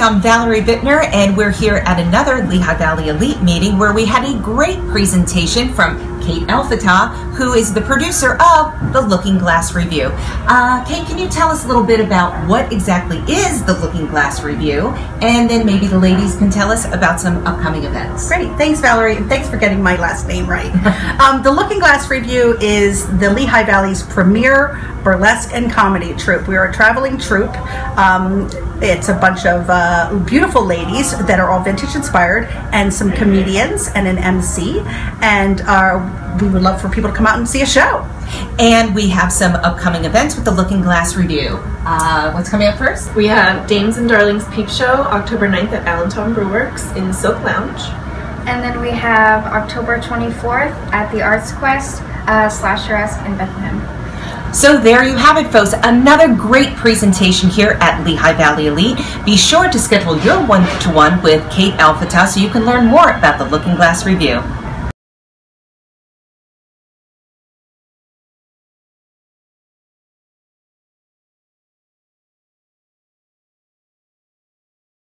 I'm Valerie Bittner, and we're here at another Lehigh Valley Elite meeting where we had a great presentation from Kate Elfatah, who is the producer of the Looking Glass Revue. Uh, Kate, can you tell us a little bit about what exactly is the Looking Glass Revue, and then maybe the ladies can tell us about some upcoming events. Great, thanks Valerie, and thanks for getting my last name right. um, the Looking Glass Revue is the Lehigh Valley's premier burlesque and comedy troupe. We are a traveling troupe. Um, it's a bunch of uh, beautiful ladies that are all vintage inspired, and some comedians and an MC. And uh, we would love for people to come out and see a show. And we have some upcoming events with the Looking Glass Revue. Uh, what's coming up first? We have Dames and Darlings Peep Show, October 9th at Allentown Brewworks in Silk Lounge. And then we have October 24th at the Arts Quest uh, Slasher-esque in Bethlehem. So there you have it, folks. Another great presentation here at Lehigh Valley Elite. Be sure to schedule your one-to-one with Kate Elfatah so you can learn more about the Looking Glass Revue.